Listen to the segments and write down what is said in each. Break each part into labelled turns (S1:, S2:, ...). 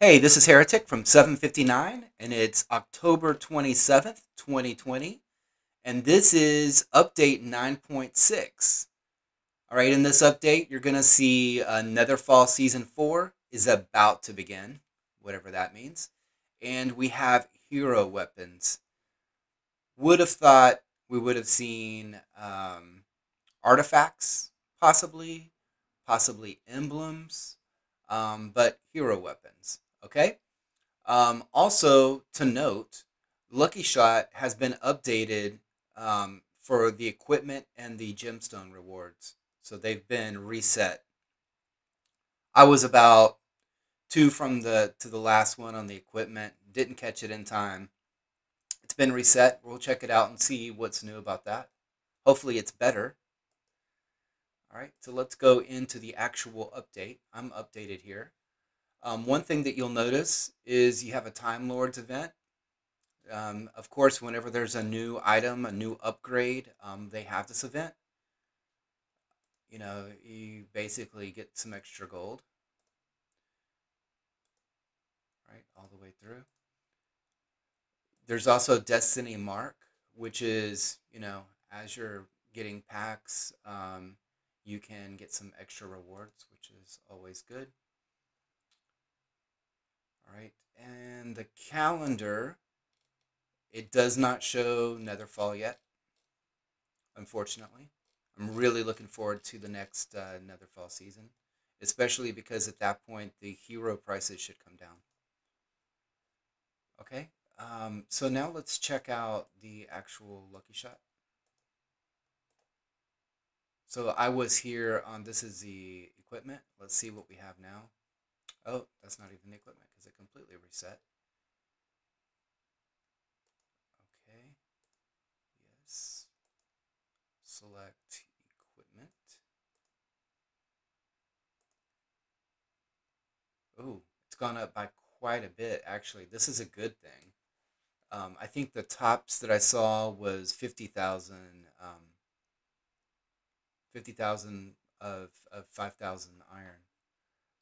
S1: Hey, this is Heretic from 759, and it's October 27th, 2020, and this is update 9.6. All right, in this update, you're going to see uh, Netherfall Season 4 is about to begin, whatever that means, and we have hero weapons. Would have thought we would have seen um, artifacts, possibly, possibly emblems, um, but hero weapons. Okay. Um, also to note, Lucky Shot has been updated um, for the equipment and the gemstone rewards, so they've been reset. I was about two from the to the last one on the equipment. Didn't catch it in time. It's been reset. We'll check it out and see what's new about that. Hopefully, it's better. All right, so let's go into the actual update. I'm updated here. Um, one thing that you'll notice is you have a Time Lords event. Um, of course, whenever there's a new item, a new upgrade, um, they have this event. You know, you basically get some extra gold. Right, all the way through. There's also Destiny Mark, which is, you know, as you're getting packs, um, you can get some extra rewards, which is always good. All right, and the calendar, it does not show Netherfall yet, unfortunately. I'm really looking forward to the next uh, Netherfall season, especially because at that point the hero prices should come down. Okay, um, so now let's check out the actual Lucky Shot. So I was here on, this is the equipment. Let's see what we have now. Oh, that's not even the equipment because it completely reset. Okay. Yes. Select equipment. Oh, it's gone up by quite a bit, actually. This is a good thing. Um, I think the tops that I saw was 50,000 um, 50,000 of, of 5,000 iron.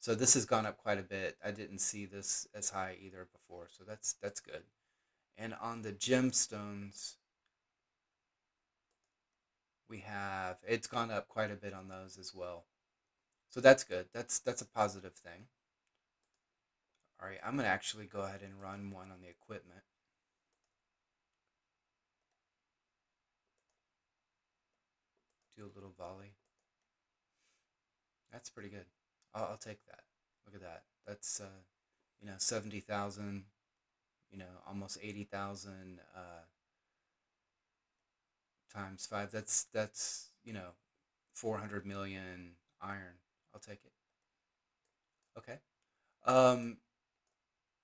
S1: So this has gone up quite a bit. I didn't see this as high either before, so that's that's good. And on the gemstones, we have it's gone up quite a bit on those as well. So that's good. That's that's a positive thing. All right, I'm going to actually go ahead and run one on the equipment. Do a little volley. That's pretty good. I'll, I'll take that. Look at that. That's, uh, you know, 70,000, you know, almost 80,000 uh, times five. That's, that's, you know, 400 million iron. I'll take it. Okay. Um,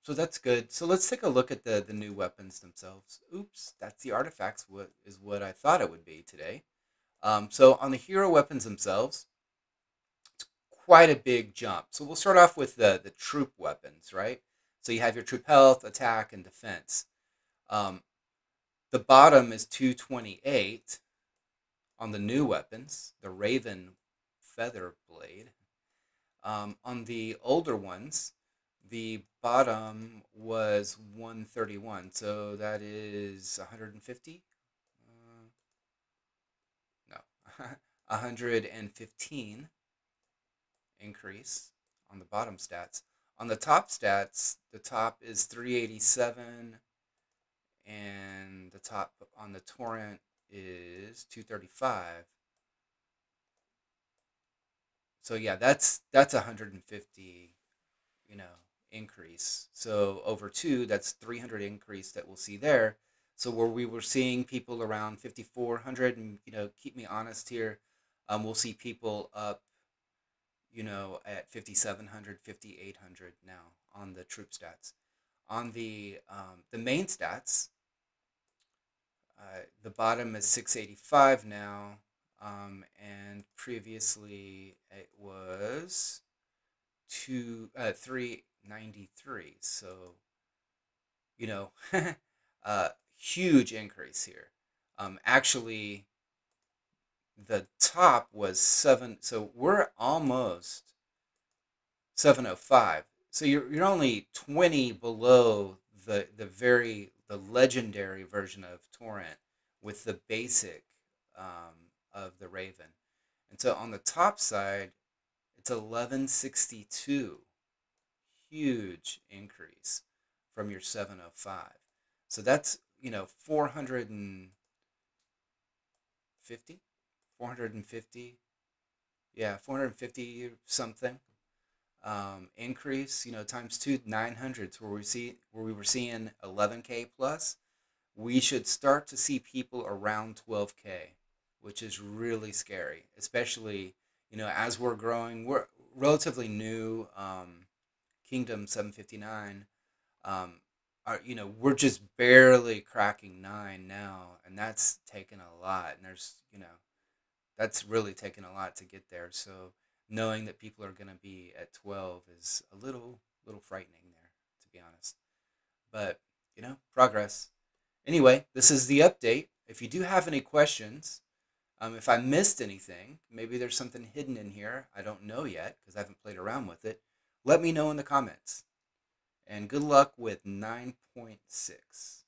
S1: so that's good. So let's take a look at the, the new weapons themselves. Oops, that's the artifacts, what is what I thought it would be today. Um, so on the hero weapons themselves, quite a big jump. So we'll start off with the, the troop weapons, right? So you have your troop health, attack, and defense. Um, the bottom is 228 on the new weapons, the Raven Feather Blade. Um, on the older ones, the bottom was 131, so that is 150? Uh, no, 115 increase on the bottom stats. On the top stats, the top is 387 and the top on the torrent is 235. So yeah, that's that's 150, you know, increase. So over 2, that's 300 increase that we'll see there. So where we were seeing people around 5400 and you know, keep me honest here, um, we'll see people up you know, at 5,700, 5,800 now on the troop stats. On the, um, the main stats, uh, the bottom is 685 now, um, and previously it was two, uh, 393. So, you know, a huge increase here. Um, actually, the top was seven. So we're almost 705. so you're you're only 20 below the the very the legendary version of torrent with the basic um, of the raven and so on the top side it's 1162 huge increase from your 705 so that's you know 450 450 yeah 450 something um, increase, you know, times two, 900s where we see where we were seeing 11k plus, we should start to see people around 12k, which is really scary, especially you know as we're growing. We're relatively new. Um, Kingdom 759. Um, are you know we're just barely cracking nine now, and that's taken a lot. And there's you know that's really taken a lot to get there. So knowing that people are going to be at 12 is a little little frightening there to be honest. But you know progress. Anyway this is the update. If you do have any questions um, if i missed anything maybe there's something hidden in here i don't know yet because i haven't played around with it let me know in the comments. And good luck with 9.6